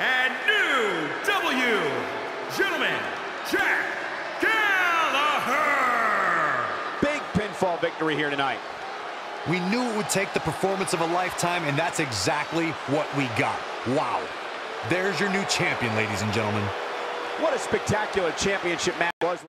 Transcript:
and new W, Gentleman, Jack Gallagher! Big pinfall victory here tonight. We knew it would take the performance of a lifetime, and that's exactly what we got. Wow. There's your new champion, ladies and gentlemen. What a spectacular championship match was.